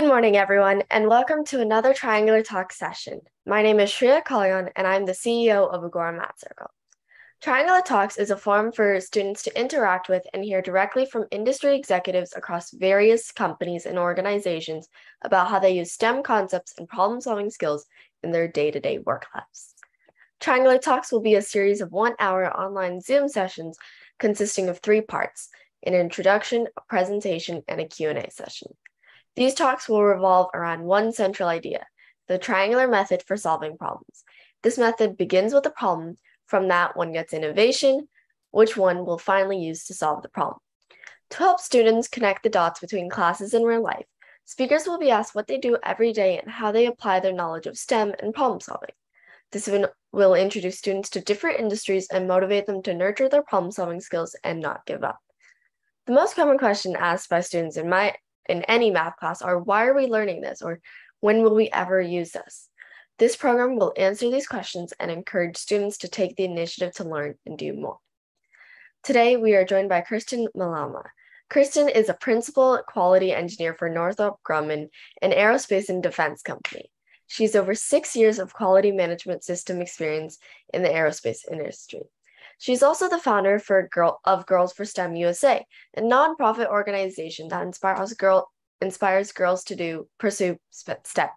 Good morning, everyone, and welcome to another Triangular Talk session. My name is Shreya Kalyan, and I'm the CEO of Agoura Math Circle. Triangular Talks is a forum for students to interact with and hear directly from industry executives across various companies and organizations about how they use STEM concepts and problem solving skills in their day to day work lives. Triangular Talks will be a series of one hour online Zoom sessions consisting of three parts an introduction, a presentation, and a Q&A session. These talks will revolve around one central idea, the triangular method for solving problems. This method begins with a problem. From that, one gets innovation, which one will finally use to solve the problem. To help students connect the dots between classes and real life, speakers will be asked what they do every day and how they apply their knowledge of STEM and problem solving. This will introduce students to different industries and motivate them to nurture their problem solving skills and not give up. The most common question asked by students in my in any math class are why are we learning this or when will we ever use this? This program will answer these questions and encourage students to take the initiative to learn and do more. Today, we are joined by Kristen Malama. Kristen is a principal quality engineer for Northrop Grumman, an aerospace and defense company. She's over six years of quality management system experience in the aerospace industry. She's also the founder for Girl of Girls for STEM USA, a nonprofit organization that inspires girl inspires girls to do pursue STEM.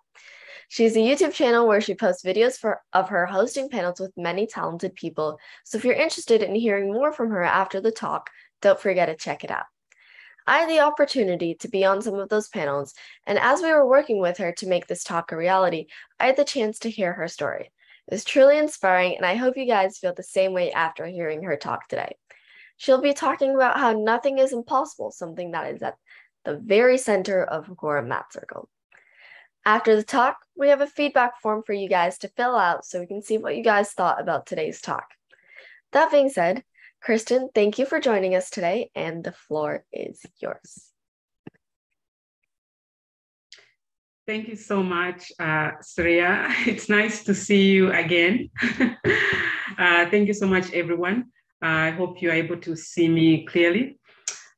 She has a YouTube channel where she posts videos for of her hosting panels with many talented people. So if you're interested in hearing more from her after the talk, don't forget to check it out. I had the opportunity to be on some of those panels, and as we were working with her to make this talk a reality, I had the chance to hear her story. It was truly inspiring, and I hope you guys feel the same way after hearing her talk today. She'll be talking about how nothing is impossible, something that is at the very center of Agoura Math Circle. After the talk, we have a feedback form for you guys to fill out so we can see what you guys thought about today's talk. That being said, Kristen, thank you for joining us today, and the floor is yours. Thank you so much, uh. It's nice to see you again. uh, thank you so much, everyone. I hope you're able to see me clearly.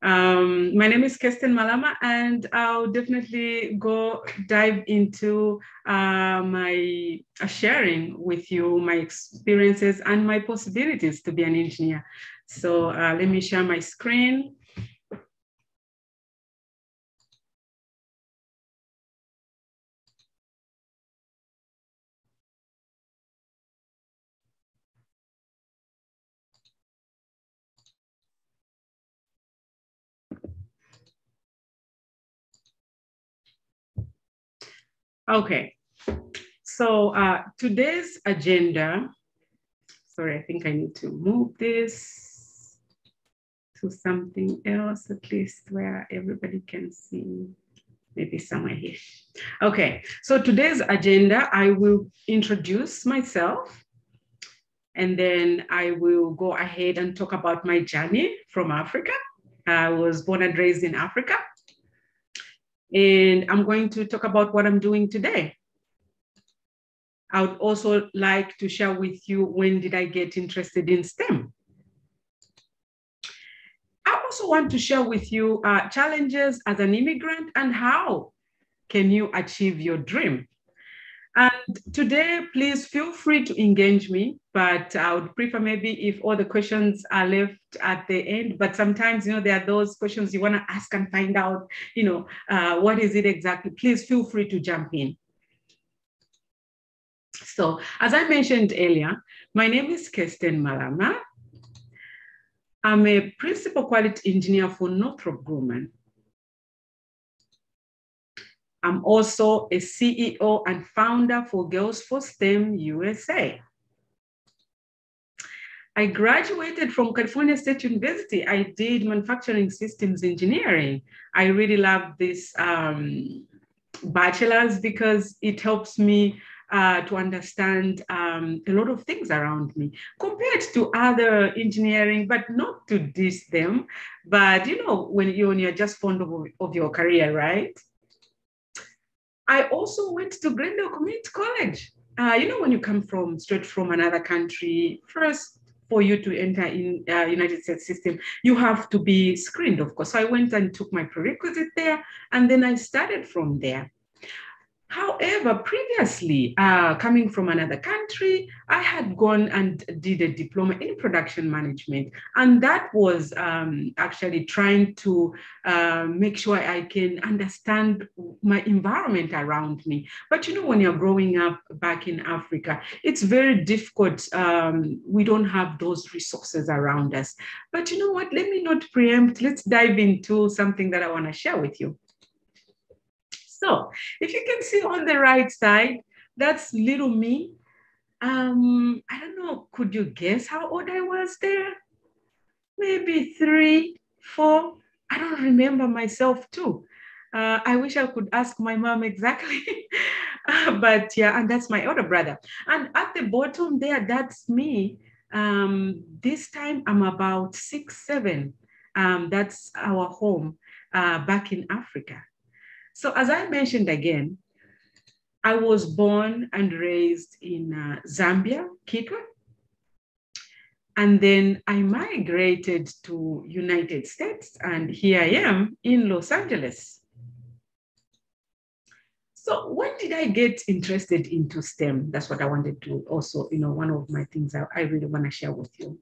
Um, my name is Kirsten Malama, and I'll definitely go dive into uh, my uh, sharing with you my experiences and my possibilities to be an engineer. So uh, let me share my screen. Okay, so uh, today's agenda, sorry, I think I need to move this to something else, at least where everybody can see, maybe somewhere here. Okay, so today's agenda, I will introduce myself and then I will go ahead and talk about my journey from Africa. I was born and raised in Africa. And I'm going to talk about what I'm doing today. I would also like to share with you when did I get interested in STEM. I also want to share with you uh, challenges as an immigrant and how can you achieve your dream. And today, please feel free to engage me, but I would prefer maybe if all the questions are left at the end. But sometimes, you know, there are those questions you want to ask and find out, you know, uh, what is it exactly? Please feel free to jump in. So, as I mentioned earlier, my name is Kirsten Malama. I'm a principal quality engineer for Northrop Grumman. I'm also a CEO and founder for Girls for STEM USA. I graduated from California State University. I did manufacturing systems engineering. I really love this um, bachelor's because it helps me uh, to understand um, a lot of things around me compared to other engineering, but not to diss them. But you know, when, you, when you're just fond of, of your career, right? I also went to Glendale Community College. Uh, you know, when you come from straight from another country, first for you to enter in uh, United States system, you have to be screened, of course. So I went and took my prerequisite there, and then I started from there. However, previously, uh, coming from another country, I had gone and did a diploma in production management. And that was um, actually trying to uh, make sure I can understand my environment around me. But you know, when you're growing up back in Africa, it's very difficult. Um, we don't have those resources around us. But you know what? Let me not preempt. Let's dive into something that I want to share with you. So if you can see on the right side, that's little me. Um, I don't know, could you guess how old I was there? Maybe three, four. I don't remember myself too. Uh, I wish I could ask my mom exactly. uh, but yeah, and that's my older brother. And at the bottom there, that's me. Um, this time I'm about six, seven. Um, that's our home uh, back in Africa. So as I mentioned again, I was born and raised in uh, Zambia, Kitwe. And then I migrated to United States and here I am in Los Angeles. So when did I get interested into STEM? That's what I wanted to also, you know, one of my things I, I really want to share with you.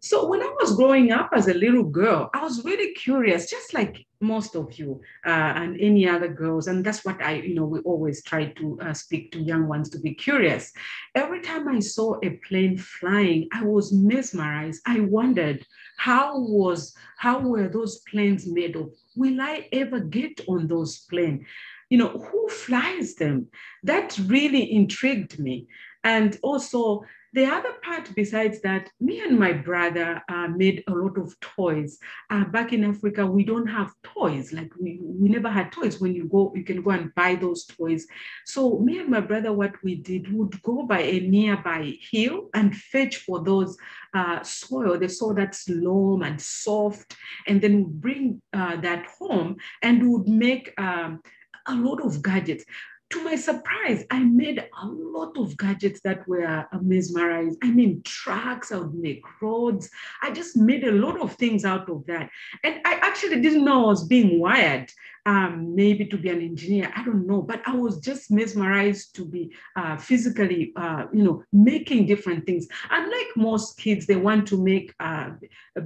So when I was growing up as a little girl, I was really curious, just like most of you uh, and any other girls. And that's what I, you know, we always try to uh, speak to young ones to be curious. Every time I saw a plane flying, I was mesmerized. I wondered how was, how were those planes made of? Will I ever get on those planes? You know, who flies them? That really intrigued me. And also, the other part besides that, me and my brother uh, made a lot of toys. Uh, back in Africa, we don't have toys. Like we, we never had toys. When you go, you can go and buy those toys. So me and my brother, what we did, would go by a nearby hill and fetch for those uh, soil, the soil that's loam and soft, and then bring uh, that home and would make um, a lot of gadgets to my surprise, I made a lot of gadgets that were mesmerized. I mean, tracks, I would make roads. I just made a lot of things out of that. And I actually didn't know I was being wired um, maybe to be an engineer. I don't know, but I was just mesmerized to be uh, physically, uh, you know, making different things. Unlike most kids, they want to make uh,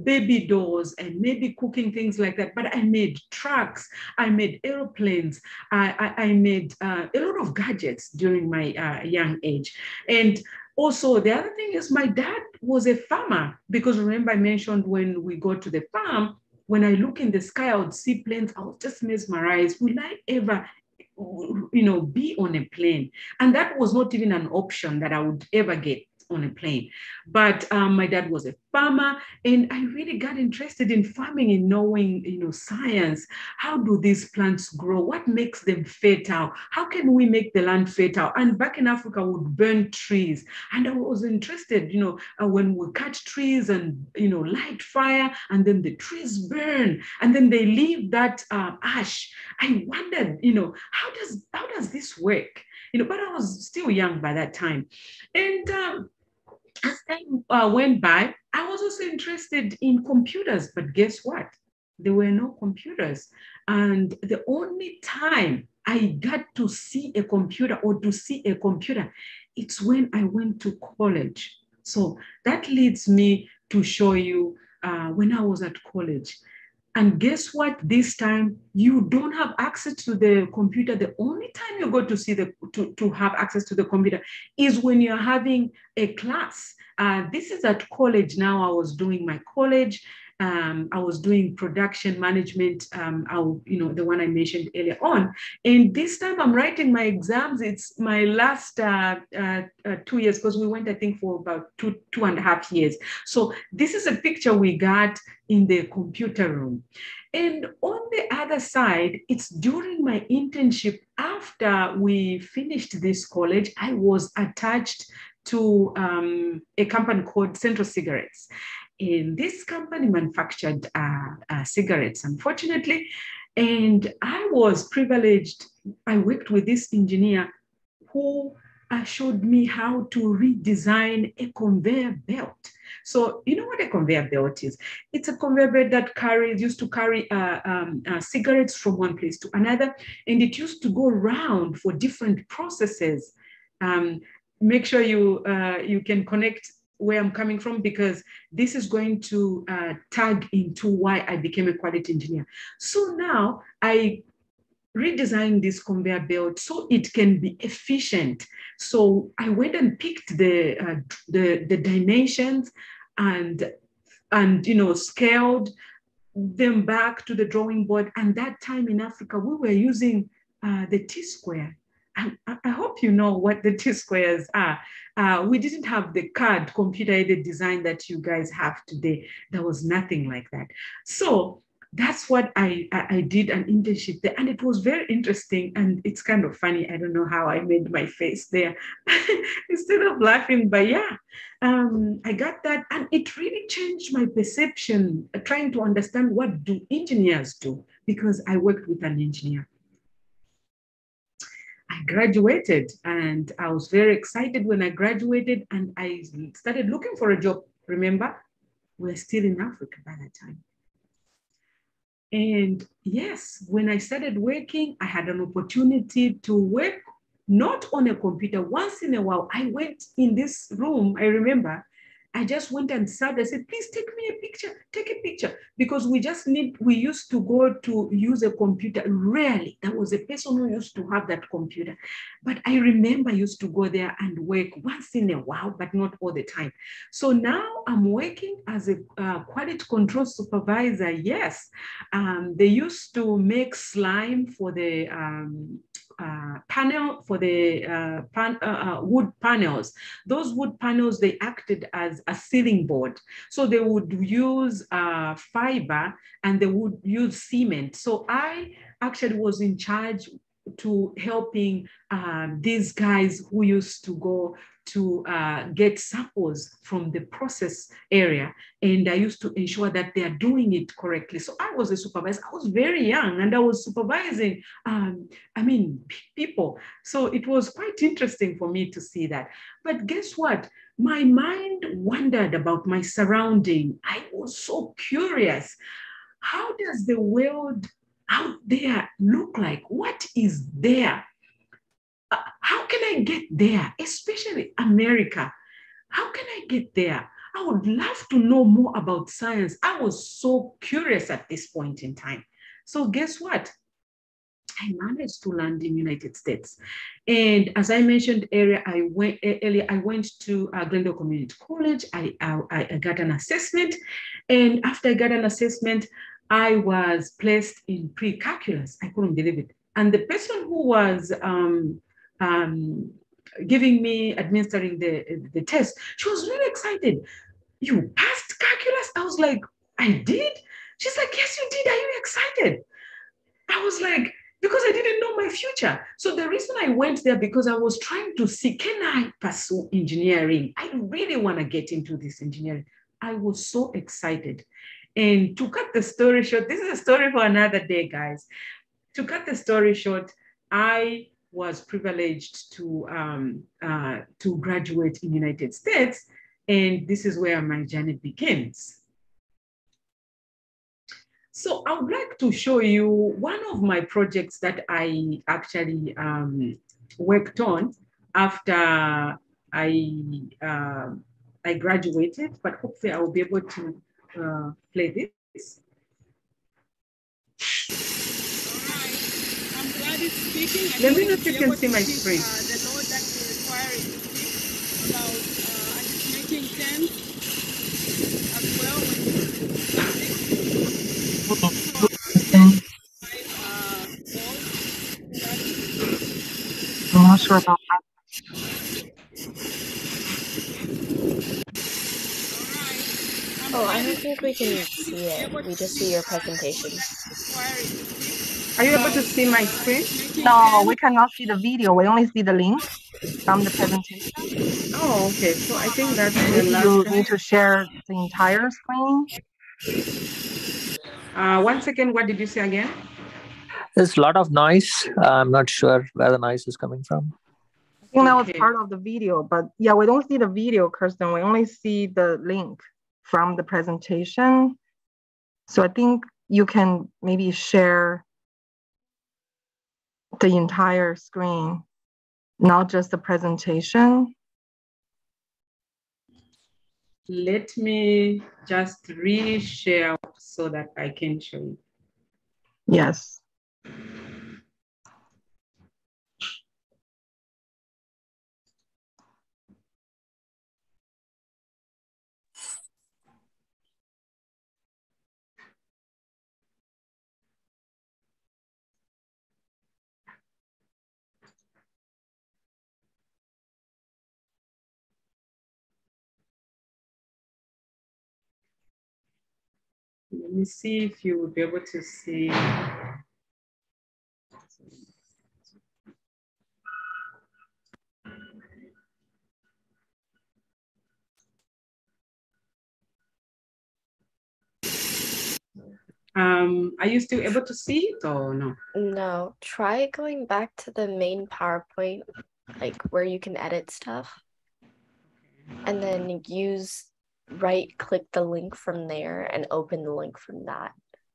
baby dolls and maybe cooking things like that. But I made trucks, I made airplanes, I, I, I made uh, a lot of gadgets during my uh, young age. And also, the other thing is my dad was a farmer because remember I mentioned when we go to the farm, when I look in the sky, I would see planes. I was just mesmerized. Will I ever, you know, be on a plane? And that was not even an option that I would ever get on a plane. But um, my dad was a farmer, and I really got interested in farming and knowing, you know, science. How do these plants grow? What makes them fertile? How can we make the land fertile? And back in Africa, would burn trees, and I was interested, you know, uh, when we cut trees and you know light fire, and then the trees burn, and then they leave that uh, ash. I wondered, you know, how does how does this work? You know, but I was still young by that time, and. Um, as time uh, went by, I was also interested in computers, but guess what? There were no computers. And the only time I got to see a computer or to see a computer, it's when I went to college. So that leads me to show you uh, when I was at college. And guess what? This time you don't have access to the computer. The only time you go to see the to, to have access to the computer is when you're having a class. Uh, this is at college now. I was doing my college um, I was doing production management, um, I, you know, the one I mentioned earlier on. And this time I'm writing my exams. It's my last uh, uh, uh, two years because we went, I think, for about two, two and a half years. So this is a picture we got in the computer room. And on the other side, it's during my internship after we finished this college, I was attached to um, a company called Central Cigarettes. And this company manufactured uh, uh, cigarettes, unfortunately. And I was privileged. I worked with this engineer who showed me how to redesign a conveyor belt. So you know what a conveyor belt is? It's a conveyor belt that carries used to carry uh, um, uh, cigarettes from one place to another, and it used to go around for different processes. Um, make sure you uh, you can connect where I'm coming from because this is going to uh, tag into why I became a quality engineer. So now I redesign this conveyor belt so it can be efficient. So I went and picked the uh, the, the dimensions and and you know scaled them back to the drawing board. And that time in Africa, we were using uh, the T square. I, I hope you know what the T squares are. Uh, we didn't have the CAD computer aided design that you guys have today. There was nothing like that. So that's what I, I, did an internship there. And it was very interesting. And it's kind of funny. I don't know how I made my face there instead of laughing. But yeah, um, I got that. And it really changed my perception, trying to understand what do engineers do, because I worked with an engineer. Graduated and I was very excited when I graduated and I started looking for a job. Remember, we're still in Africa by that time. And yes, when I started working, I had an opportunity to work not on a computer. Once in a while, I went in this room, I remember, I just went and sat. I said, please take me a picture, take a picture. Because we just need, we used to go to use a computer. Rarely, there was a person who used to have that computer. But I remember I used to go there and work once in a while, but not all the time. So now I'm working as a uh, quality control supervisor. Yes, um, they used to make slime for the um, uh, panel for the uh, pan, uh, uh, wood panels. Those wood panels, they acted as a ceiling board. So they would use uh, fiber and they would use cement. So I actually was in charge to helping um, these guys who used to go to uh, get samples from the process area. And I used to ensure that they are doing it correctly. So I was a supervisor. I was very young and I was supervising, um, I mean, people. So it was quite interesting for me to see that. But guess what? My mind wondered about my surrounding. I was so curious. How does the world out there look like? What is there? How can I get there, especially America? How can I get there? I would love to know more about science. I was so curious at this point in time. So guess what? I managed to land in United States. And as I mentioned earlier, I went earlier, I went to uh, Glendale Community College. I, I, I got an assessment. And after I got an assessment, I was placed in pre-calculus. I couldn't believe it. And the person who was um, um, giving me, administering the, the test, she was really excited. You passed calculus? I was like, I did? She's like, yes, you did. Are you excited? I was like, because I didn't know my future. So the reason I went there because I was trying to see, can I pursue engineering? I really want to get into this engineering. I was so excited. And to cut the story short, this is a story for another day, guys. To cut the story short, I was privileged to, um, uh, to graduate in United States. And this is where my journey begins. So I would like to show you one of my projects that I actually um, worked on after I, uh, I graduated, but hopefully I will be able to uh, play this. Speaking. Let me know if you can see my screen. Uh, the law that we require is about uh, making sense as well I'm not sure about that. Oh, I don't think we can see it. We just see your presentation. Are you able to see my screen? No, we cannot see the video. We only see the link from the presentation. Oh, okay. So I think that's you need to share the entire screen. Uh, one second. What did you say again? There's a lot of noise. I'm not sure where the noise is coming from. I think that was part of the video, but yeah, we don't see the video, Kirsten. We only see the link from the presentation. So I think you can maybe share the entire screen, not just the presentation. Let me just reshare so that I can show you. Yes. Let me see if you will be able to see. Um, are you still able to see it or no? No, try going back to the main PowerPoint, like where you can edit stuff, and then use right click the link from there and open the link from that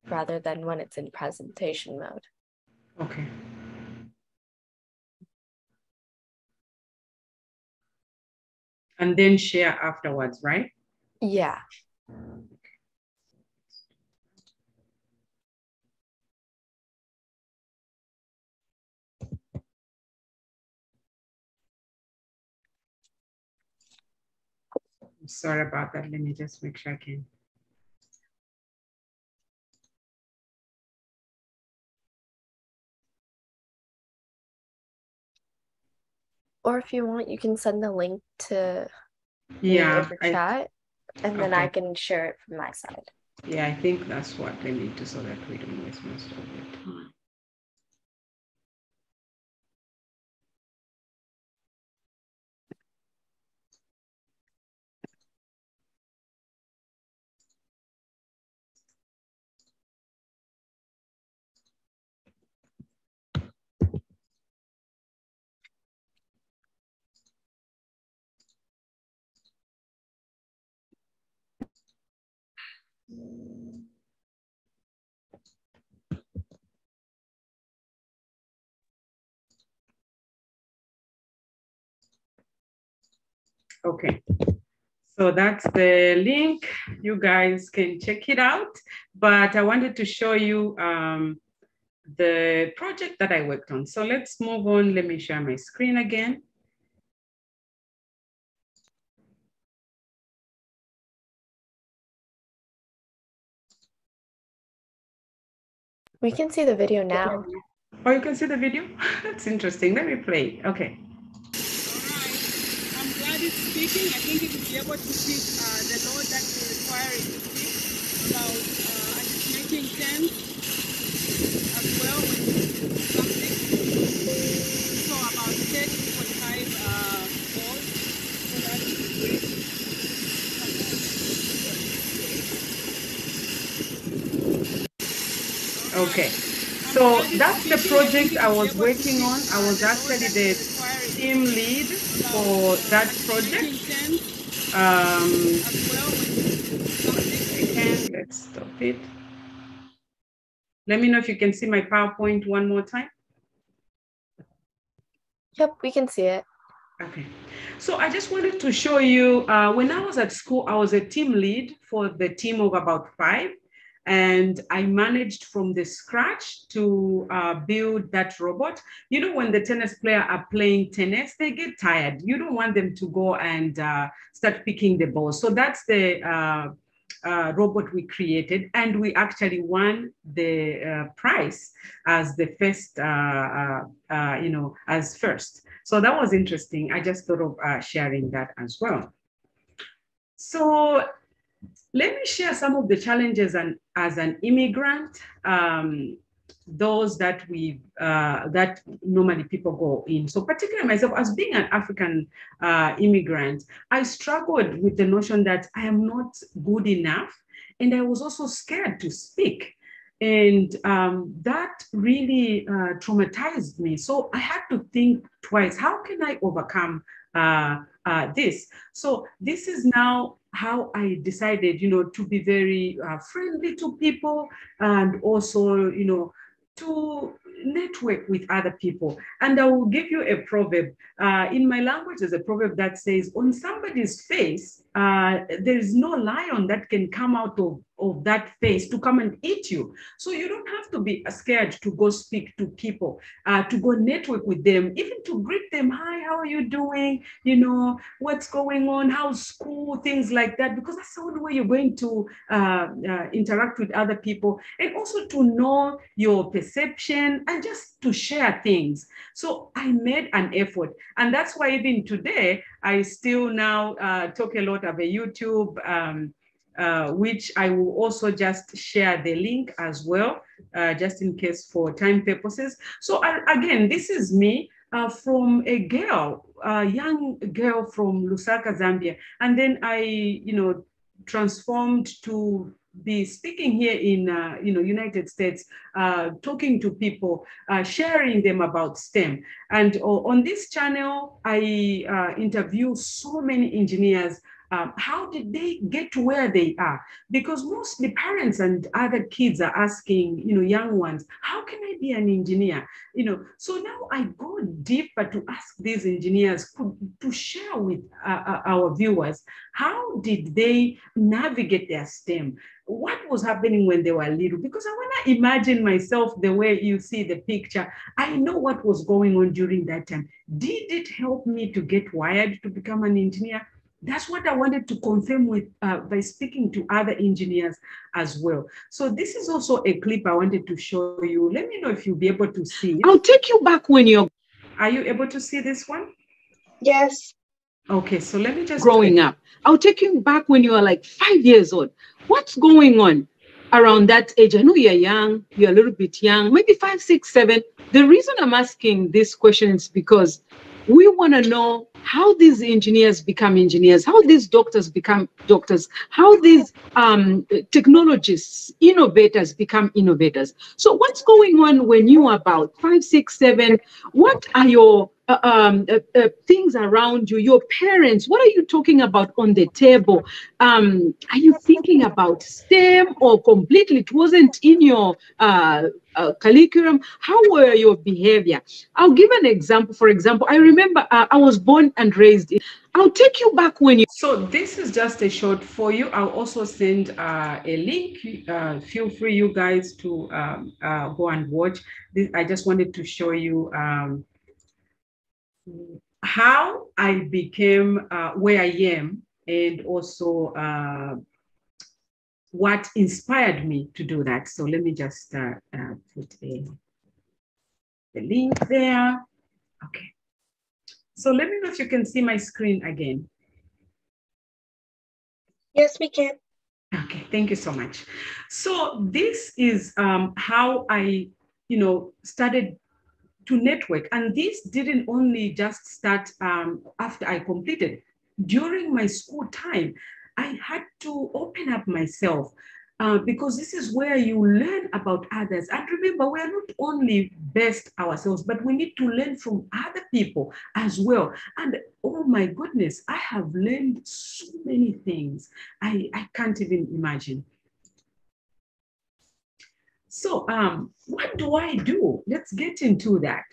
rather than when it's in presentation mode. Okay. And then share afterwards, right? Yeah. Sorry about that. Let me just make sure I can. Or if you want, you can send the link to yeah I, chat, and then I can share it from my side. Yeah, I think that's what I need to so that we don't waste most of the time. Okay, so that's the link. You guys can check it out. But I wanted to show you um, the project that I worked on. So let's move on. Let me share my screen again. We can see the video now. Oh, you can see the video? That's interesting. Let me play. Okay. I'm glad it's speaking. I think it will be able to speak uh, the load that we require it to speak about uh, making sense as well with something. So about 30.5 uh, volts. So that's great. Okay. So that's the project I was working on. I was actually the team lead for that project. Um, second, let's stop it. Let me know if you can see my PowerPoint one more time. Yep, we can see it. Okay. So I just wanted to show you, uh, when I was at school, I was a team lead for the team of about five. And I managed from the scratch to uh, build that robot. You know, when the tennis player are playing tennis, they get tired. You don't want them to go and uh, start picking the ball. So that's the uh, uh robot we created, and we actually won the uh, prize as the first, uh, you know, as first. So that was interesting. I just thought of sharing that as well. So let me share some of the challenges and, as an immigrant, um, those that we uh, that normally people go in. So particularly myself, as being an African uh, immigrant, I struggled with the notion that I am not good enough, and I was also scared to speak. And um, that really uh, traumatized me. So I had to think twice how can I overcome uh, this? So this is now how I decided, you know, to be very uh, friendly to people and also, you know, to network with other people. And I will give you a proverb. Uh, in my language, there's a proverb that says, on somebody's face, uh, there is no lion that can come out of, of that face to come and eat you. So you don't have to be scared to go speak to people, uh, to go network with them, even to greet them. Hi, how are you doing? You know, what's going on? How's school? Things like that, because that's the only way you're going to uh, uh, interact with other people. And also to know your perception and just to share things. So I made an effort. And that's why even today, I still now uh, talk a lot of a YouTube, um, uh, which I will also just share the link as well, uh, just in case for time purposes. So uh, again, this is me uh, from a girl, a young girl from Lusaka, Zambia. And then I, you know, transformed to be speaking here in uh, you know United States, uh, talking to people, uh, sharing them about STEM. And uh, on this channel, I uh, interview so many engineers. Um, how did they get to where they are? Because mostly parents and other kids are asking, you know, young ones, how can I be an engineer? You know, so now I go deeper to ask these engineers to, to share with uh, our viewers, how did they navigate their STEM? what was happening when they were little because i want to imagine myself the way you see the picture i know what was going on during that time did it help me to get wired to become an engineer that's what i wanted to confirm with uh, by speaking to other engineers as well so this is also a clip i wanted to show you let me know if you'll be able to see it. i'll take you back when you're are you able to see this one yes okay so let me just growing up i'll take you back when you are like five years old what's going on around that age? I know you're young, you're a little bit young, maybe five, six, seven. The reason I'm asking this question is because we want to know how these engineers become engineers, how these doctors become doctors, how these um, technologists, innovators become innovators. So, what's going on when you are about five, six, seven? What are your uh, um, uh, uh, things around you, your parents, what are you talking about on the table? Um, are you thinking about STEM or completely it wasn't in your uh, uh, curriculum? How were your behavior? I'll give an example. For example, I remember uh, I was born and raised. In, I'll take you back when you. So this is just a short for you. I'll also send a link. feel free, you guys, to um, go and watch. This, I just wanted to show you. Um, how I became uh, where I am and also uh, what inspired me to do that. So let me just uh, uh put a, the link there. Okay. So let me know if you can see my screen again. Yes, we can. Okay, thank you so much. So this is um, how I, you know, started to network. And this didn't only just start um, after I completed. During my school time, I had to open up myself uh, because this is where you learn about others. And remember, we are not only best ourselves, but we need to learn from other people as well. And oh my goodness, I have learned so many things I, I can't even imagine. So um, what do I do? Let's get into that.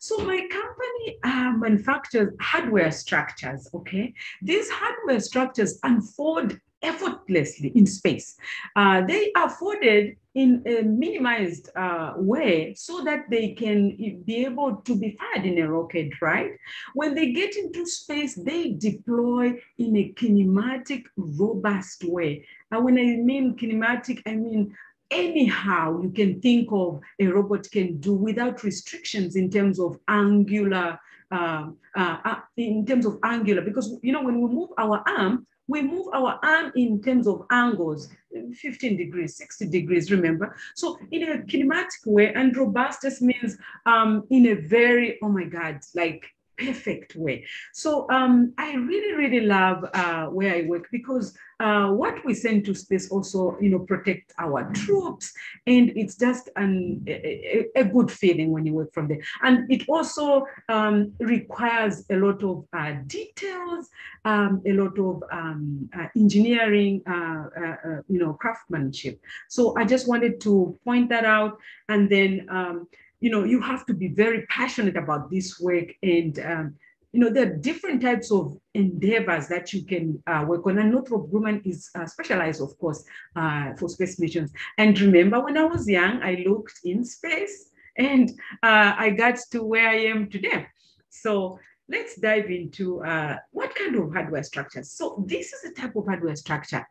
So my company uh, manufactures hardware structures, okay? These hardware structures unfold effortlessly in space. Uh, they are folded in a minimized uh, way so that they can be able to be fired in a rocket, right? When they get into space, they deploy in a kinematic, robust way. And when I mean kinematic, I mean anyhow you can think of a robot can do without restrictions in terms of angular, uh, uh, uh, in terms of angular, because you know when we move our arm, we move our arm in terms of angles, 15 degrees, 60 degrees, remember? So in a kinematic way, and robust means um, in a very, oh my God, like perfect way. So um, I really, really love uh, where I work because uh, what we send to space also, you know, protect our troops, and it's just an, a, a good feeling when you work from there. And it also um, requires a lot of uh, details, um, a lot of um, uh, engineering, uh, uh, you know, craftsmanship. So I just wanted to point that out, and then um, you know, you have to be very passionate about this work and um, you know, there are different types of endeavors that you can uh, work on. And Northrop Grumman is uh, specialized, of course, uh, for space missions. And remember, when I was young, I looked in space and uh, I got to where I am today. So let's dive into uh, what kind of hardware structures. So this is a type of hardware structure.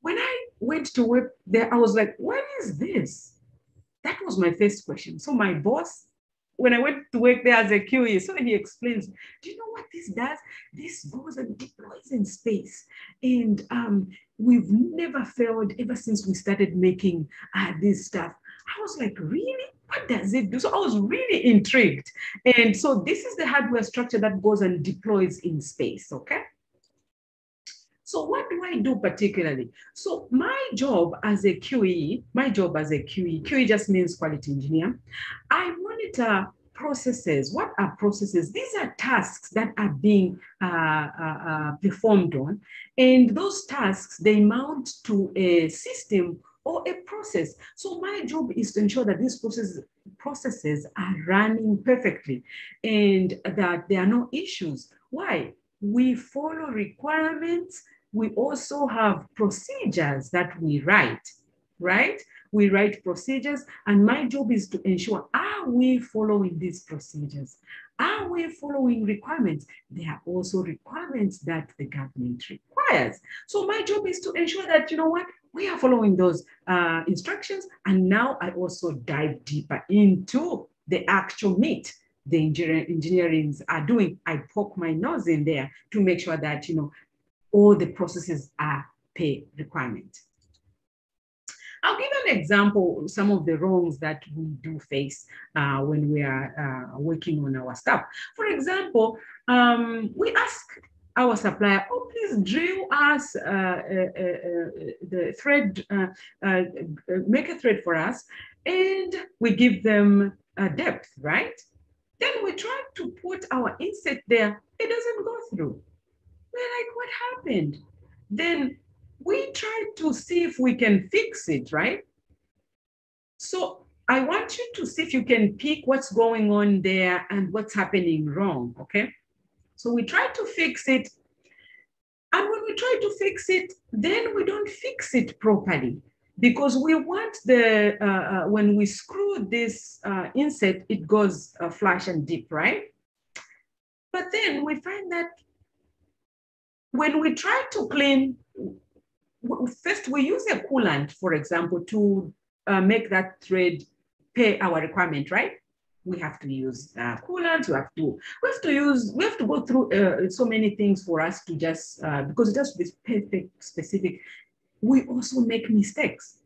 When I went to work there, I was like, what is this? That was my first question. So my boss when I went to work there as a QE, so he explains, do you know what this does? This goes and deploys in space. And um, we've never failed ever since we started making uh, this stuff. I was like, really? What does it do? So I was really intrigued. And so this is the hardware structure that goes and deploys in space, okay? So what I do particularly? So my job as a QE, my job as a QE, QE just means quality engineer. I monitor processes. What are processes? These are tasks that are being uh, uh, uh, performed on. And those tasks, they mount to a system or a process. So my job is to ensure that these processes, processes are running perfectly and that there are no issues. Why? We follow requirements we also have procedures that we write, right? We write procedures, and my job is to ensure are we following these procedures? Are we following requirements? There are also requirements that the government requires. So my job is to ensure that, you know what, we are following those uh, instructions. And now I also dive deeper into the actual meat the engineer, engineerings are doing. I poke my nose in there to make sure that, you know, all the processes are pay requirement. I'll give an example, some of the wrongs that we do face uh, when we are uh, working on our stuff. For example, um, we ask our supplier, oh, please drill us uh, uh, uh the thread, uh, make a thread for us, and we give them a depth, right? Then we try to put our insert there, it doesn't go through. We're like, what happened? Then we try to see if we can fix it, right? So I want you to see if you can pick what's going on there and what's happening wrong, okay? So we try to fix it. And when we try to fix it, then we don't fix it properly because we want the, uh, uh, when we screw this uh, inset, it goes uh, flush and deep, right? But then we find that when we try to clean, first we use a coolant, for example, to uh, make that thread pay our requirement, right? We have to use uh, coolant, we have to, we have to use, we have to go through uh, so many things for us to just, uh, because it has to be perfect, specific. We also make mistakes.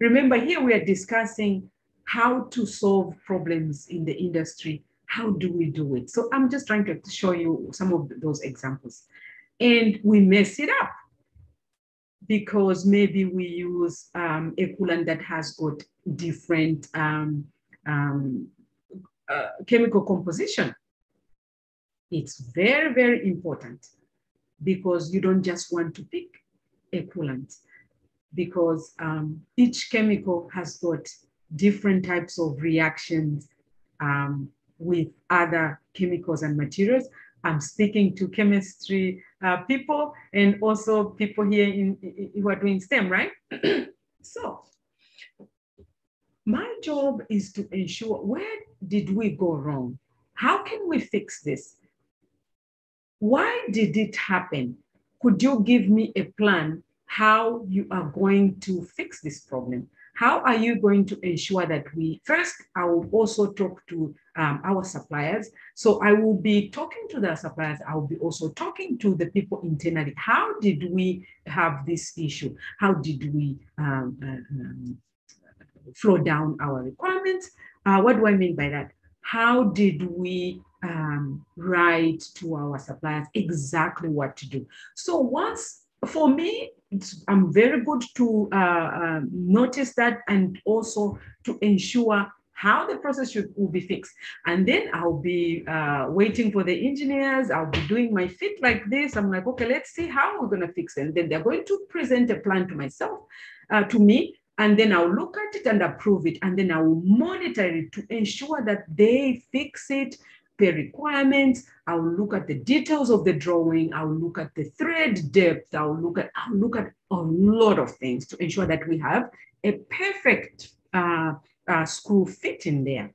Remember here we are discussing how to solve problems in the industry. How do we do it? So I'm just trying to show you some of those examples and we mess it up because maybe we use um, a coolant that has got different um, um, uh, chemical composition. It's very, very important because you don't just want to pick a coolant because um, each chemical has got different types of reactions um, with other chemicals and materials. I'm speaking to chemistry uh, people and also people here in, in, who are doing STEM, right? so my job is to ensure where did we go wrong? How can we fix this? Why did it happen? Could you give me a plan how you are going to fix this problem? How are you going to ensure that we, first, I will also talk to um, our suppliers. So I will be talking to the suppliers. I will be also talking to the people internally. How did we have this issue? How did we um, uh, um, flow down our requirements? Uh, what do I mean by that? How did we um, write to our suppliers exactly what to do. So once, for me, I'm very good to uh, uh, notice that and also to ensure how the process should will be fixed. And then I'll be uh, waiting for the engineers. I'll be doing my fit like this. I'm like, okay, let's see how we're going to fix it. And then they're going to present a plan to myself, uh, to me, and then I'll look at it and approve it. And then I will monitor it to ensure that they fix it per requirements. I'll look at the details of the drawing. I'll look at the thread depth. I'll look at I'll look at a lot of things to ensure that we have a perfect uh, uh, screw fit in there.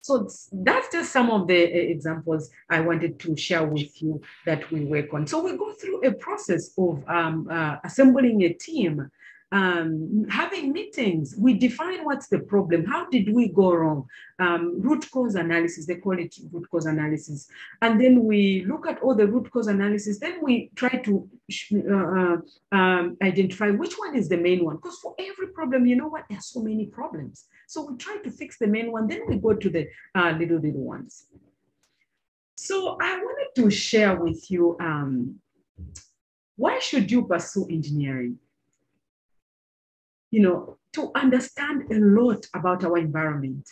So that's just some of the uh, examples I wanted to share with you that we work on. So we go through a process of um, uh, assembling a team um, having meetings, we define what's the problem. How did we go wrong? Um, root cause analysis, they call it root cause analysis. And then we look at all the root cause analysis. Then we try to uh, uh, um, identify which one is the main one. Because for every problem, you know what? There are so many problems. So we try to fix the main one. Then we go to the uh, little, little ones. So I wanted to share with you um, why should you pursue engineering? You know, to understand a lot about our environment.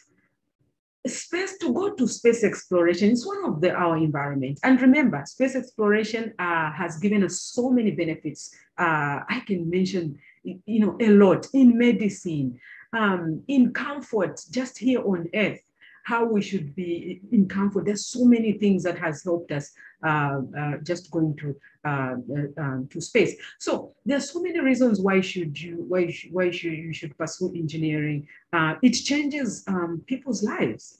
Space to go to space exploration is one of the our environment. And remember, space exploration uh, has given us so many benefits. Uh, I can mention, you know, a lot in medicine, um, in comfort, just here on Earth how we should be in comfort. There's so many things that has helped us uh, uh, just going to uh, uh um, to space. So there are so many reasons why should you why why should you should pursue engineering. Uh, it changes um, people's lives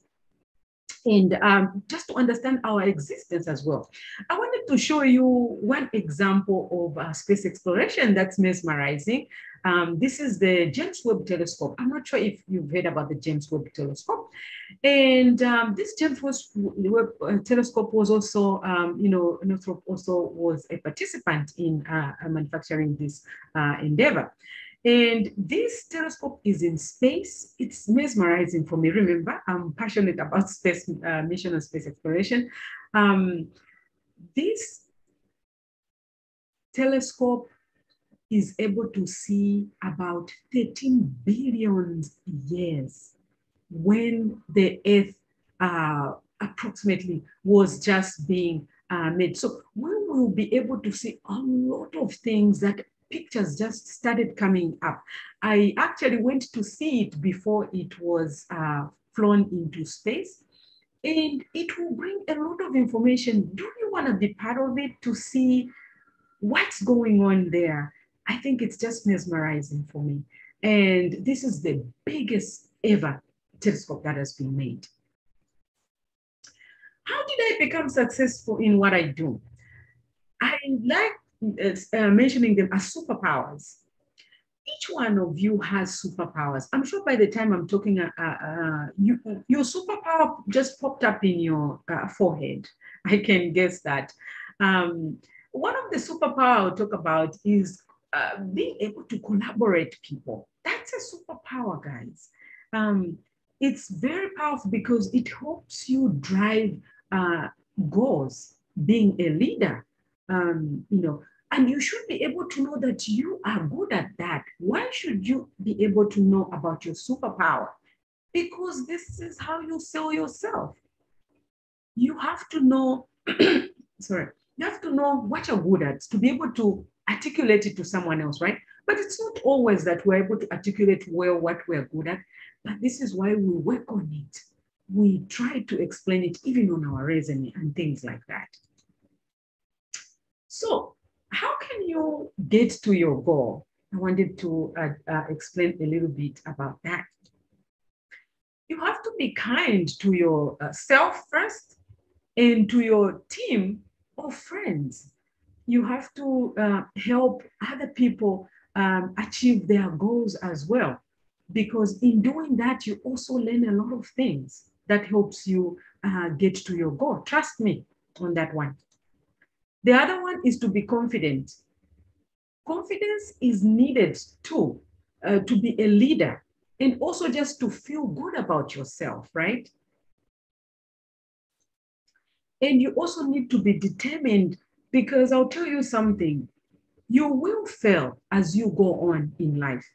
and um, just to understand our existence as well. I wanted to show you one example of uh, space exploration that's mesmerizing. Um, this is the James Webb Telescope. I'm not sure if you've heard about the James Webb Telescope. And um, this James Webb uh, Telescope was also, um, you know, Northrop also was a participant in uh, manufacturing this uh, endeavor. And this telescope is in space. It's mesmerizing for me. Remember, I'm passionate about space uh, mission and space exploration. Um, this telescope is able to see about 13 billion years when the Earth uh, approximately was just being uh, made. So we will be able to see a lot of things that pictures just started coming up. I actually went to see it before it was uh, flown into space. And it will bring a lot of information. Do you want to be part of it to see what's going on there? I think it's just mesmerizing for me. And this is the biggest ever telescope that has been made. How did I become successful in what I do? I like uh, mentioning them as superpowers. Each one of you has superpowers. I'm sure by the time I'm talking, uh, uh, you, your superpower just popped up in your uh, forehead. I can guess that. Um, one of the superpower I'll talk about is uh, being able to collaborate people. That's a superpower, guys. Um, it's very powerful because it helps you drive uh, goals, being a leader, um, you know, and you should be able to know that you are good at that. Why should you be able to know about your superpower? Because this is how you sell yourself. You have to know, sorry, you have to know what you're good at to be able to articulate it to someone else, right? But it's not always that we're able to articulate well what we're good at. But this is why we work on it. We try to explain it even on our resume and things like that. So how can you get to your goal? I wanted to uh, uh, explain a little bit about that. You have to be kind to yourself uh, first and to your team of friends. You have to uh, help other people um, achieve their goals as well. Because in doing that, you also learn a lot of things that helps you uh, get to your goal. Trust me on that one. The other one is to be confident. Confidence is needed too, uh, to be a leader and also just to feel good about yourself, right? And you also need to be determined because I'll tell you something you will fail as you go on in life.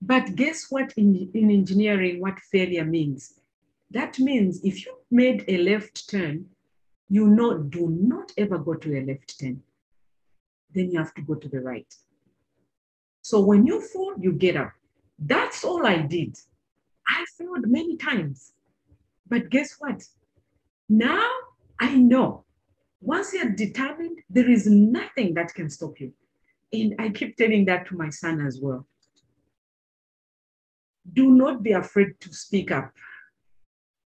But guess what in, in engineering, what failure means? That means if you made a left turn, you know, do not ever go to a left turn. Then you have to go to the right. So when you fall, you get up. That's all I did. I failed many times. But guess what? Now I know once you're determined, there is nothing that can stop you. And I keep telling that to my son as well. Do not be afraid to speak up.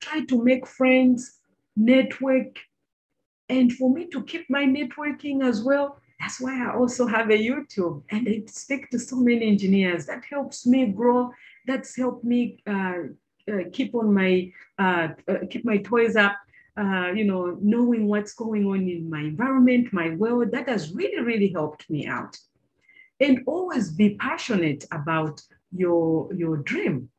Try to make friends, network. And for me to keep my networking as well, that's why I also have a YouTube and I speak to so many engineers. That helps me grow. That's helped me uh, uh, keep on my uh, uh keep my toys up uh, you know, knowing what's going on in my environment, my world, that has really, really helped me out. And always be passionate about your, your dream.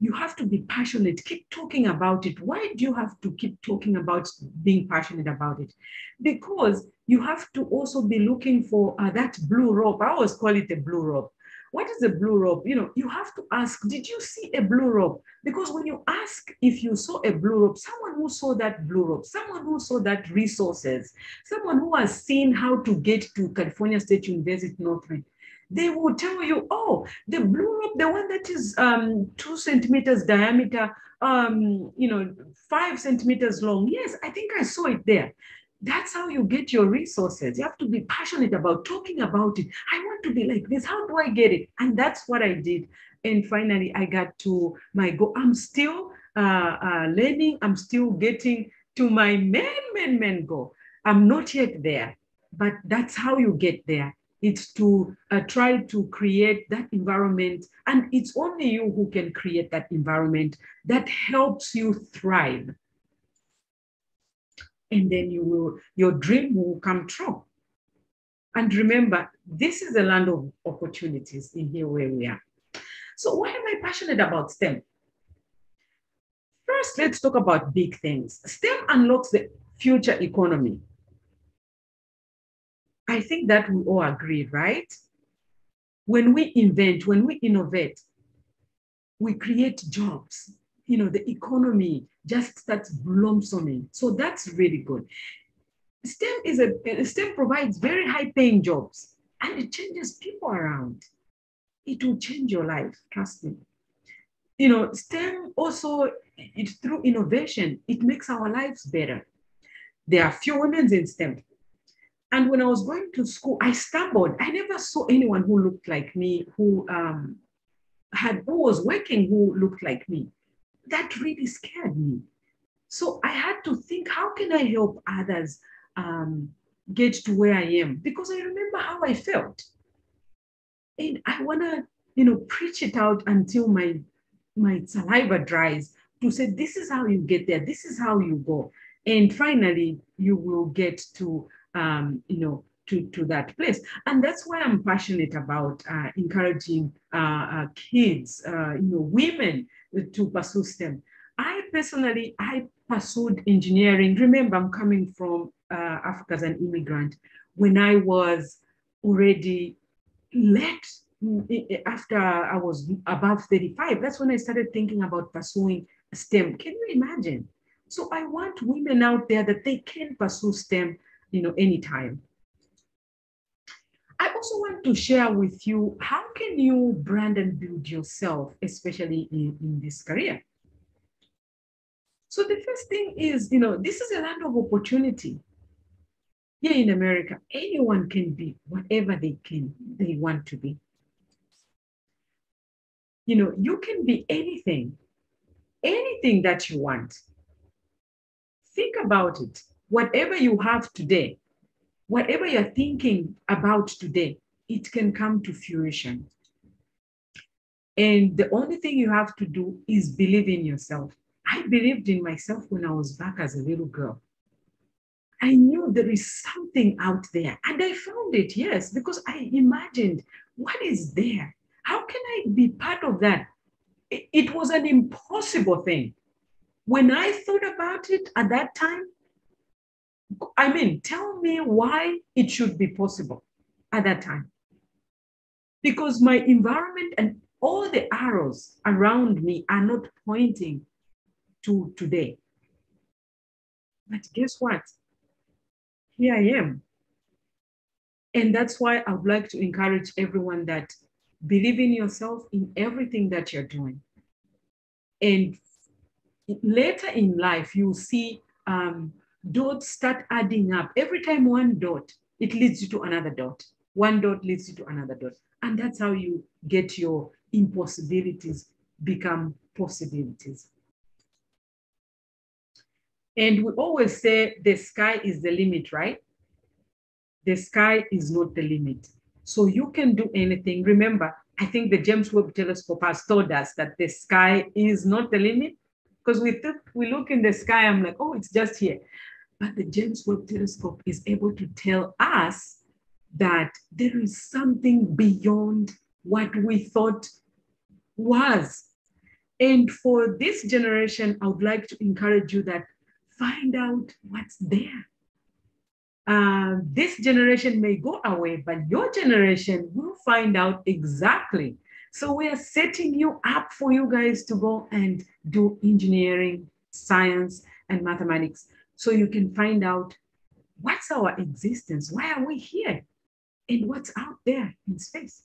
You have to be passionate, keep talking about it. Why do you have to keep talking about being passionate about it? Because you have to also be looking for uh, that blue rope. I always call it a blue rope what is a blue rope? You know, you have to ask, did you see a blue rope? Because when you ask if you saw a blue rope, someone who saw that blue rope, someone who saw that resources, someone who has seen how to get to California State University Northridge, they will tell you, oh, the blue rope, the one that is um, two centimeters diameter, um, you know, five centimeters long. Yes, I think I saw it there. That's how you get your resources. You have to be passionate about talking about it. I want to be like this. How do I get it? And that's what I did. And finally, I got to my goal. I'm still uh, uh, learning. I'm still getting to my main, main, main goal. I'm not yet there, but that's how you get there. It's to uh, try to create that environment. And it's only you who can create that environment that helps you thrive and then you will your dream will come true. And remember this is a land of opportunities in here where we are. So why am i passionate about stem? First let's talk about big things. Stem unlocks the future economy. I think that we all agree right? When we invent when we innovate we create jobs you know the economy just starts blossoming. So that's really good. STEM is a STEM provides very high paying jobs and it changes people around. It will change your life, trust me. You know, STEM also it through innovation, it makes our lives better. There are few women in STEM. And when I was going to school, I stumbled. I never saw anyone who looked like me, who um, had who was working who looked like me that really scared me. So I had to think, how can I help others um, get to where I am? Because I remember how I felt. And I want to, you know, preach it out until my, my saliva dries to say, this is how you get there. This is how you go. And finally, you will get to, um, you know, to, to that place. And that's why I'm passionate about uh, encouraging uh, uh, kids, uh, you know, women to pursue STEM. I personally, I pursued engineering. Remember, I'm coming from uh, Africa as an immigrant. When I was already late, after I was above 35, that's when I started thinking about pursuing STEM. Can you imagine? So I want women out there that they can pursue STEM, you know, anytime. I also want to share with you how can you brand and build yourself, especially in, in this career. So the first thing is, you know, this is a land of opportunity. Here in America, anyone can be whatever they can, they want to be. You know, you can be anything, anything that you want. Think about it. Whatever you have today, whatever you're thinking about today, it can come to fruition. And the only thing you have to do is believe in yourself. I believed in myself when I was back as a little girl. I knew there is something out there, and I found it, yes, because I imagined what is there? How can I be part of that? It, was an impossible thing. When I thought about it at that time, I mean, tell me why it should be possible at that time. Because my environment and all the arrows around me are not pointing to today. But guess what? Here I am. And that's why I would like to encourage everyone that believe in yourself in everything that you're doing. And later in life, you'll see um, dots start adding up. Every time one dot, it leads you to another dot. One dot leads you to another dot. And that's how you get your impossibilities become possibilities. And we always say the sky is the limit, right? The sky is not the limit. So you can do anything. Remember, I think the James Webb Telescope has told us that the sky is not the limit because we we look in the sky, I'm like, oh, it's just here. But the James Webb Telescope is able to tell us that there is something beyond what we thought was. And for this generation, I would like to encourage you that find out what's there. Uh, this generation may go away, but your generation will find out exactly. So we are setting you up for you guys to go and do engineering, science, and mathematics so you can find out what's our existence, why are we here, and what's out there in space.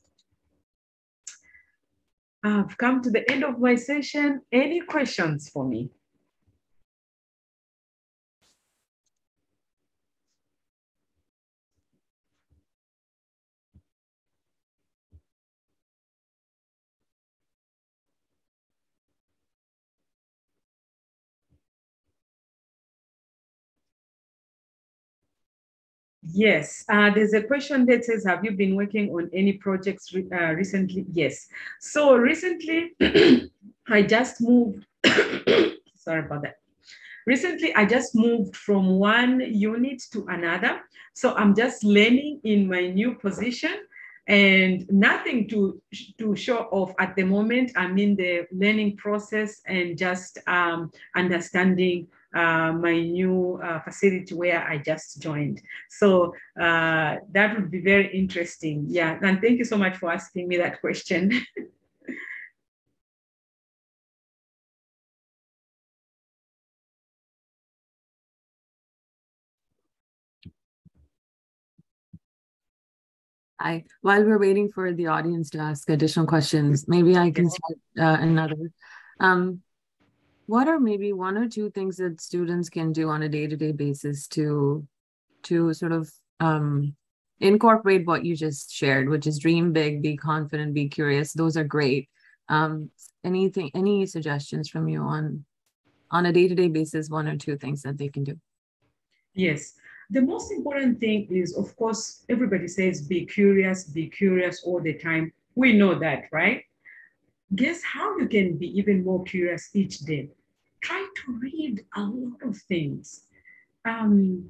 I've come to the end of my session. Any questions for me? Yes, uh, there's a question that says, have you been working on any projects re uh, recently? Yes. So recently, I just moved, sorry about that. Recently, I just moved from one unit to another. So I'm just learning in my new position and nothing to, to show off at the moment. I'm in the learning process and just um, understanding uh, my new uh, facility where I just joined. So uh, that would be very interesting. Yeah, and thank you so much for asking me that question. Hi. While we're waiting for the audience to ask additional questions, maybe I can start uh, another. Um, what are maybe one or two things that students can do on a day-to-day basis to to sort of um, incorporate what you just shared which is dream big be confident be curious. Those are great. Um, anything any suggestions from you on on a day-to-day basis one or two things that they can do? Yes. The most important thing is of course everybody says be curious be curious all the time. We know that right? Guess how you can be even more curious each day to read a lot of things. Um,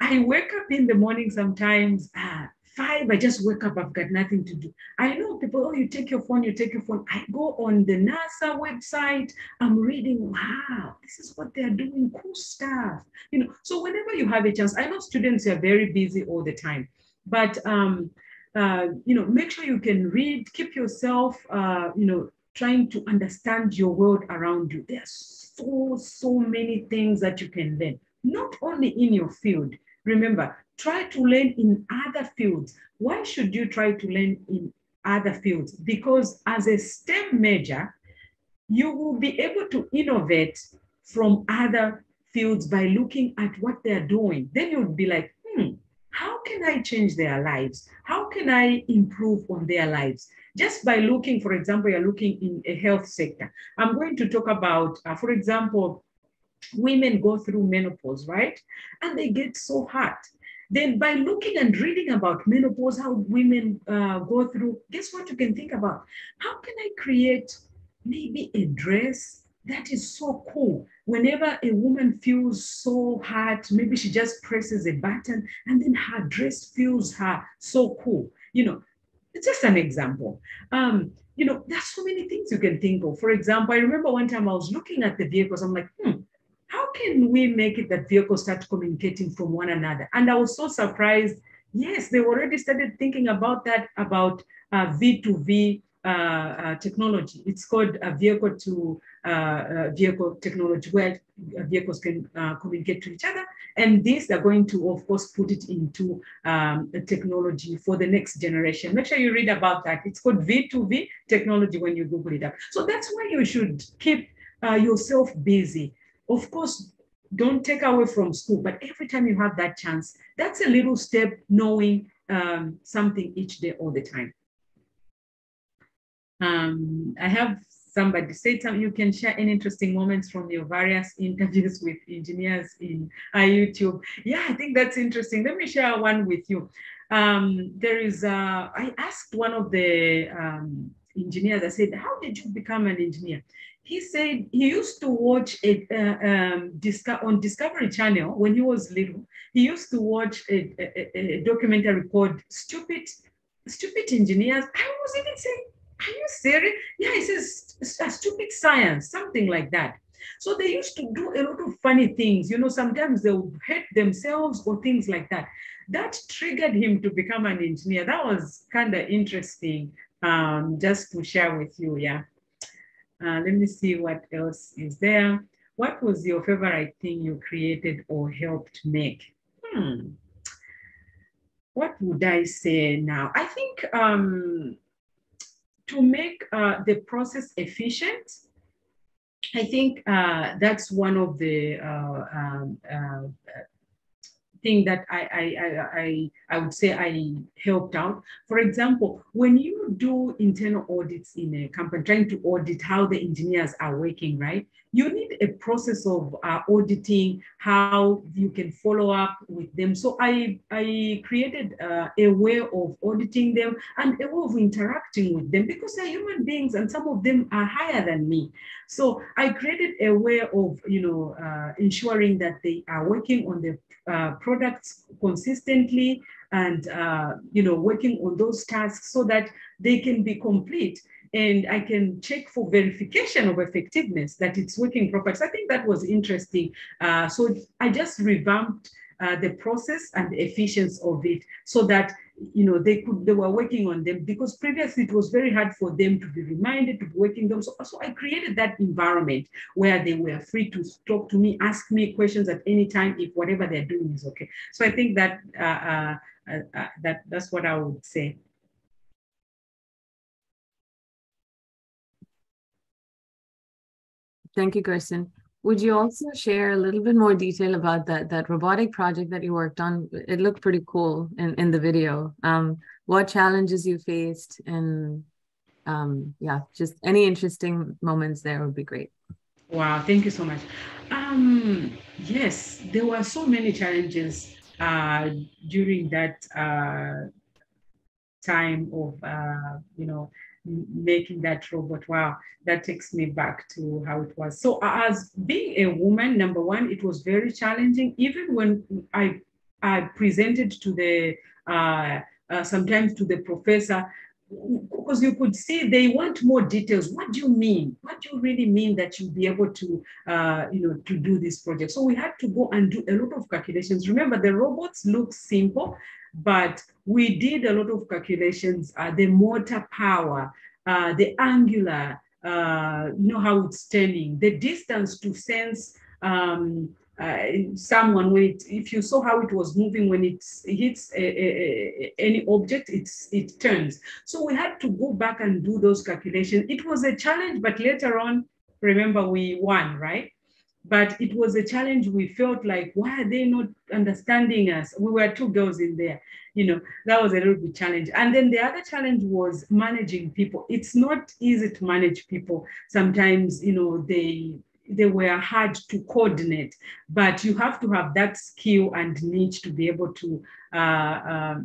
I wake up in the morning sometimes at five, I just wake up, I've got nothing to do. I know people, oh, you take your phone, you take your phone. I go on the NASA website, I'm reading, wow, this is what they're doing, cool stuff. You know, so whenever you have a chance, I know students are very busy all the time, but um, uh, you know, make sure you can read, keep yourself, uh, you know, trying to understand your world around you. There's so, so many things that you can learn, not only in your field. Remember, try to learn in other fields. Why should you try to learn in other fields? Because as a STEM major, you will be able to innovate from other fields by looking at what they're doing. Then you'll be like, hmm, how can I change their lives? How can I improve on their lives? Just by looking, for example, you're looking in a health sector. I'm going to talk about, uh, for example, women go through menopause, right? And they get so hot. Then by looking and reading about menopause, how women uh, go through, guess what you can think about? How can I create maybe a dress that is so cool. Whenever a woman feels so hot, maybe she just presses a button and then her dress feels her so cool. You know, it's just an example. Um, you know, there's so many things you can think of. For example, I remember one time I was looking at the vehicles. I'm like, hmm, how can we make it that vehicles start communicating from one another? And I was so surprised. Yes, they already started thinking about that, about uh, V2V uh, uh, technology. It's called a vehicle to uh, uh, vehicle technology where vehicles can communicate to each other. And this, they're going to, of course, put it into um, technology for the next generation. Make sure you read about that. It's called V2V technology when you Google it up. So that's why you should keep yourself busy. Of course, don't take away from school, but every time you have that chance, that's a little step knowing um, something each day all the time. Um, I have somebody say something, you can share any interesting moments from your various interviews with engineers in uh, YouTube. Yeah, I think that's interesting. Let me share one with you. Um, there is, uh, I asked one of the um, engineers, I said, how did you become an engineer? He said he used to watch it uh, um, on Discovery Channel when he was little. He used to watch a, a, a documentary called Stupid, Stupid Engineers. I was even saying, are you serious? Yeah, it says a stupid science, something like that. So they used to do a lot of funny things. You know, sometimes they would hurt themselves or things like that. That triggered him to become an engineer. That was kind of interesting um, just to share with you. Yeah. Uh, let me see what else is there. What was your favorite thing you created or helped make? Hmm. What would I say now? I think um, to make uh, the process efficient, I think uh, that's one of the uh, um, uh, thing that I, I, I, I would say I helped out. For example, when you do internal audits in a company, trying to audit how the engineers are working, right? You need a process of uh, auditing how you can follow up with them. So I, I created uh, a way of auditing them and a way of interacting with them because they're human beings and some of them are higher than me. So I created a way of, you know, uh, ensuring that they are working on the uh, products consistently and uh, you know working on those tasks so that they can be complete and I can check for verification of effectiveness that it's working properly. So I think that was interesting. Uh, so I just revamped uh, the process and the efficiency of it so that you know they could they were working on them because previously it was very hard for them to be reminded to be working them so, so i created that environment where they were free to talk to me ask me questions at any time if whatever they're doing is okay so i think that uh, uh, uh, uh that that's what i would say thank you Kerstern would you also share a little bit more detail about that that robotic project that you worked on? It looked pretty cool in, in the video. Um, what challenges you faced and um, yeah, just any interesting moments there would be great. Wow, thank you so much. Um, yes, there were so many challenges uh, during that uh, time of, uh, you know, making that robot. Wow, that takes me back to how it was. So as being a woman, number one, it was very challenging. Even when I I presented to the uh, uh, sometimes to the professor, because you could see they want more details. What do you mean? What do you really mean that you'll be able to, uh, you know, to do this project? So we had to go and do a lot of calculations. Remember, the robots look simple, but we did a lot of calculations, uh, the motor power, uh, the angular, uh, you know how it's turning, the distance to sense um, uh, someone when it, if you saw how it was moving when it hits a, a, a, any object, it's, it turns. So we had to go back and do those calculations. It was a challenge, but later on, remember we won, right? But it was a challenge. We felt like, why are they not understanding us? We were two girls in there, you know, that was a little bit challenge. And then the other challenge was managing people. It's not easy to manage people. Sometimes, you know, they they were hard to coordinate, but you have to have that skill and niche to be able to uh, uh,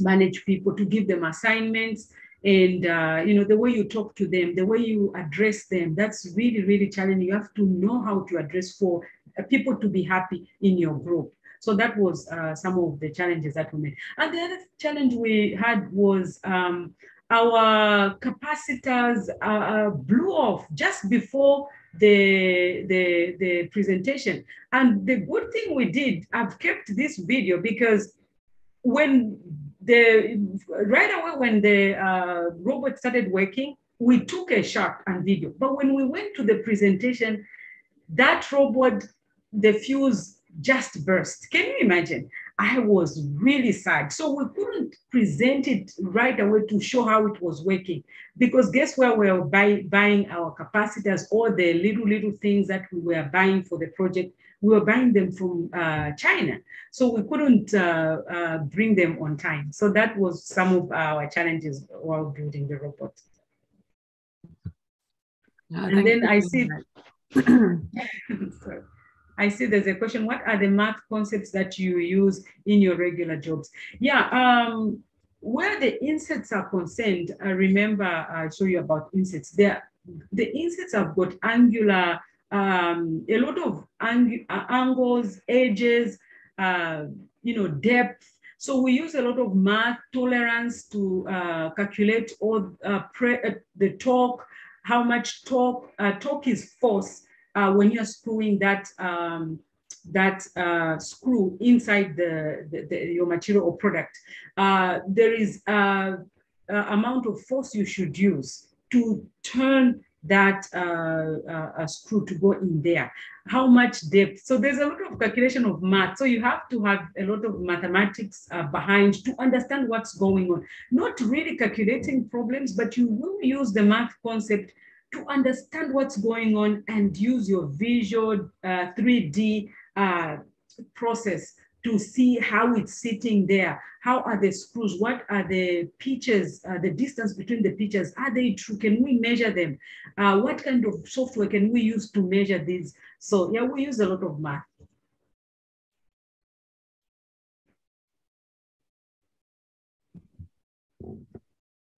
manage people, to give them assignments, and uh, you know the way you talk to them the way you address them that's really really challenging. You have to know how to address for uh, people to be happy in your group. So that was uh, some of the challenges that we made. And the other challenge we had was um, our capacitors uh, uh blew off just before the, the, the presentation. And the good thing we did, I've kept this video because when the, right away when the uh, robot started working, we took a shot and video. But when we went to the presentation, that robot, the fuse just burst. Can you imagine? I was really sad. So we couldn't present it right away to show how it was working. Because guess where we were buy, buying our capacitors, all the little, little things that we were buying for the project, we were buying them from uh, China. So we couldn't uh, uh, bring them on time. So that was some of our challenges while building the robot. and then I see, I see there's a question, what are the math concepts that you use in your regular jobs? Yeah, um, where the insets are concerned, I remember I showed you about insets. There, the insets have got angular, um, a lot of ang uh, angles, edges, uh, you know, depth. So we use a lot of math tolerance to uh, calculate all uh, uh, the torque, how much torque, uh, torque is force when you're screwing that um, that uh, screw inside the, the, the, your material or product. Uh, there is a, a, amount of force you should use to turn that uh, uh, screw to go in there. How much depth? So there's a lot of calculation of math. So you have to have a lot of mathematics uh, behind to understand what's going on. Not really calculating problems, but you will use the math concept to understand what's going on and use your visual uh, 3D uh, process to see how it's sitting there. How are the screws? What are the pitches, uh, the distance between the pitches? Are they true? Can we measure them? Uh, what kind of software can we use to measure these? So yeah, we use a lot of math.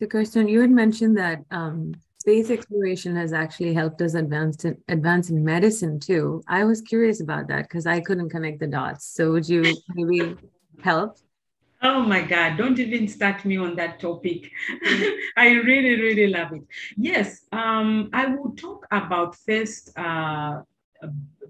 So Kerstern, you had mentioned that um, space exploration has actually helped us advance in, advance in medicine too. I was curious about that because I couldn't connect the dots. So would you maybe help? Oh my God, don't even start me on that topic. I really, really love it. Yes, um, I will talk about first uh,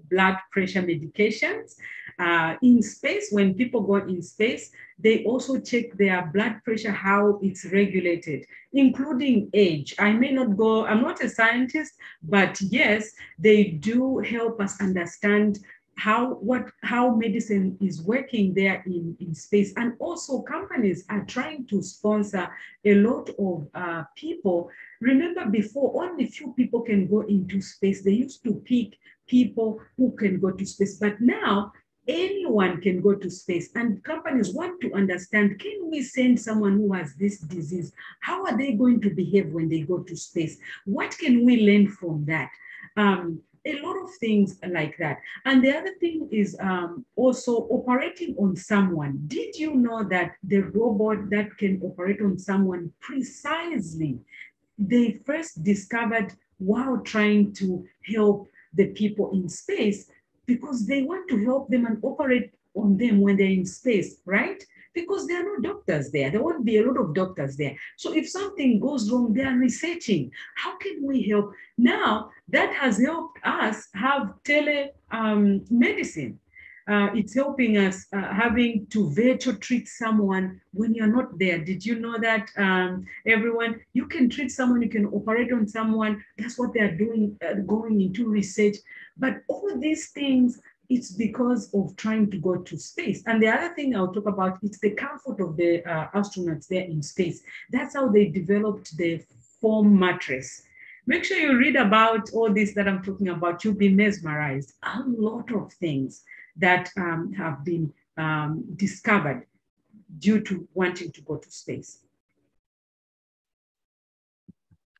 blood pressure medications. Uh, in space, when people go in space, they also check their blood pressure, how it's regulated, including age. I may not go, I'm not a scientist, but yes, they do help us understand how what how medicine is working there in, in space. And also companies are trying to sponsor a lot of uh, people. Remember before only few people can go into space. They used to pick people who can go to space. But now anyone can go to space and companies want to understand can we send someone who has this disease? How are they going to behave when they go to space? What can we learn from that? Um, a lot of things like that. And the other thing is um, also operating on someone. Did you know that the robot that can operate on someone precisely they first discovered while trying to help the people in space because they want to help them and operate on them when they're in space, right? Because there are no doctors there. There won't be a lot of doctors there. So if something goes wrong, they are researching. How can we help? Now, that has helped us have telemedicine. Um, uh, it's helping us uh, having to virtual treat someone when you're not there. Did you know that um, everyone, you can treat someone, you can operate on someone. That's what they're doing, uh, going into research. But all these things, it's because of trying to go to space. And the other thing I'll talk about, it's the comfort of the uh, astronauts there in space. That's how they developed the foam mattress. Make sure you read about all this that I'm talking about. You'll be mesmerized. A lot of things that um, have been um, discovered due to wanting to go to space.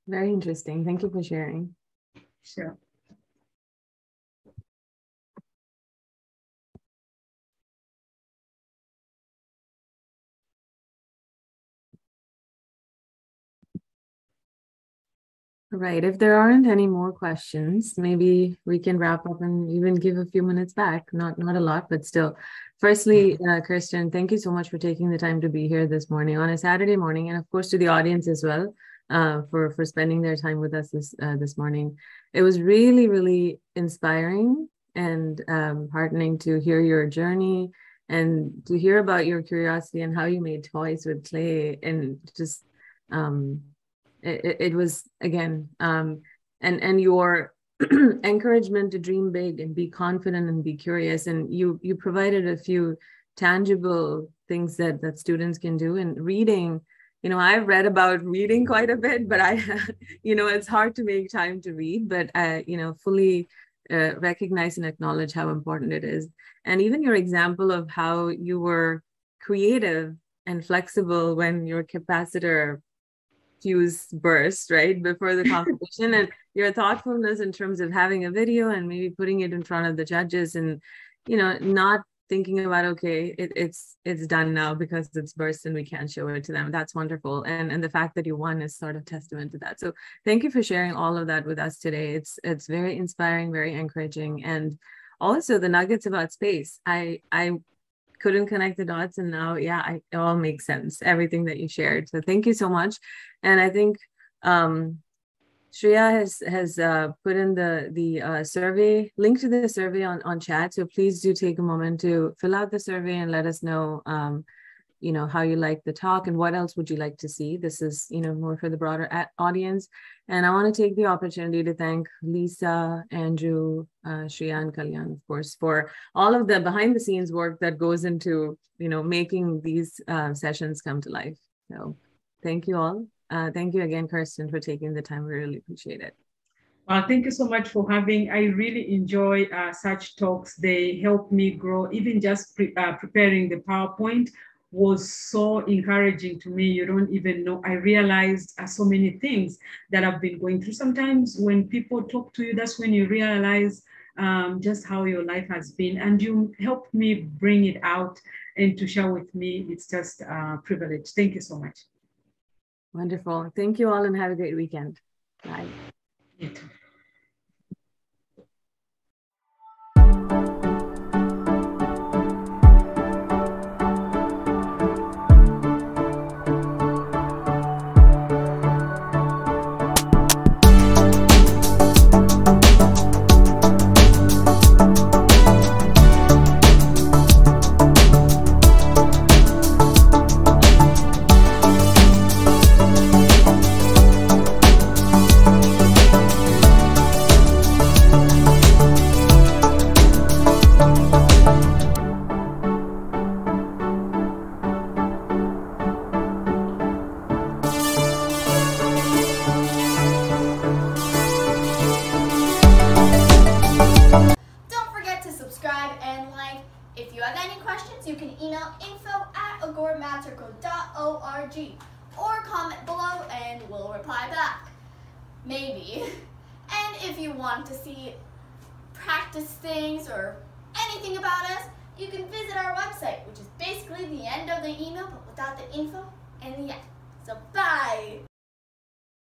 Very interesting. Thank you for sharing. Sure. Right. If there aren't any more questions, maybe we can wrap up and even give a few minutes back. Not not a lot, but still. Firstly, uh, Kerstern, thank you so much for taking the time to be here this morning on a Saturday morning, and of course to the audience as well. uh, for for spending their time with us this uh, this morning. It was really really inspiring and um, heartening to hear your journey and to hear about your curiosity and how you made toys with clay and just um, it, it was again um, and and your encouragement to dream big and be confident and be curious. And you you provided a few tangible things that that students can do. And reading you know i've read about reading quite a bit but i you know it's hard to make time to read but i you know fully uh, recognize and acknowledge how important it is. And even your example of how you were creative and flexible when your capacitor fuse burst right before the competition and your thoughtfulness in terms of having a video and maybe putting it in front of the judges and you know not thinking about okay it, it's it's done now because it's burst and we can't show it to them. That's wonderful. And and the fact that you won is sort of testament to that. So thank you for sharing all of that with us today. It's it's very inspiring very encouraging. And also the nuggets about space. I i couldn't connect the dots and now yeah I, it all makes sense everything that you shared so thank you so much and i think um Shreya has has uh, put in the the uh, survey link to the survey on on chat. So please do take a moment to fill out the survey and let us know, um, you know, how you like the talk and what else would you like to see. This is you know more for the broader audience. And I want to take the opportunity to thank Lisa, Andrew, uh, Shreya, and Kalyan, of course, for all of the behind the scenes work that goes into you know making these uh, sessions come to life. So thank you all. Uh, thank you again, Kerstern, for taking the time. We really appreciate it. Well, thank you so much for having. I really enjoy uh, such talks. They help me grow. Even just pre uh, preparing the PowerPoint was so encouraging to me. You don't even know. I realized uh, so many things that I've been going through. Sometimes when people talk to you, that's when you realize um, just how your life has been, and you help me bring it out and to share with me. It's just a privilege. Thank you so much. Wonderful. Thank you all and have a great weekend. Bye. or